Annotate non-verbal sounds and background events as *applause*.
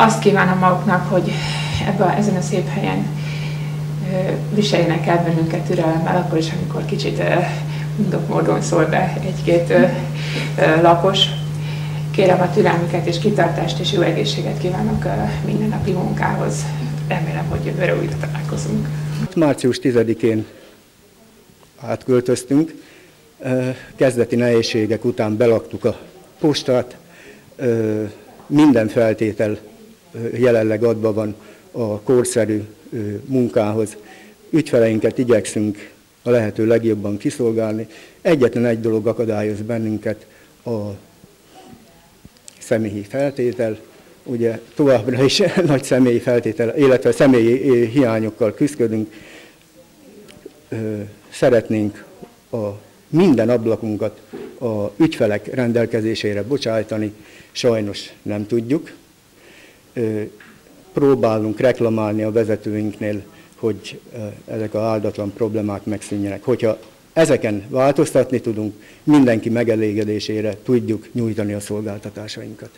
Azt kívánom maguknak, hogy ebben, ezen a szép helyen viseljenek el bennünket türelemmel, akkor is, amikor kicsit mondok módon szól be egy-két lakos. Kérem a türelmüket és kitartást és jó egészséget kívánok mindennapi munkához. Remélem, hogy jövőre újra találkozunk. Március 10-én átköltöztünk. Kezdeti nehézségek után belaktuk a postát. Minden feltétel jelenleg adva van a korszerű munkához. Ügyfeleinket igyekszünk a lehető legjobban kiszolgálni. Egyetlen egy dolog akadályoz bennünket, a személyi feltétel, ugye továbbra is *laughs* nagy személyi feltétel, illetve személyi hiányokkal küzdködünk. Szeretnénk a minden ablakunkat a ügyfelek rendelkezésére bocsájtani, sajnos nem tudjuk. Próbálunk reklamálni a vezetőinknél, hogy ezek az áldatlan problémák megszűnjenek. Hogyha ezeken változtatni tudunk, mindenki megelégedésére tudjuk nyújtani a szolgáltatásainkat.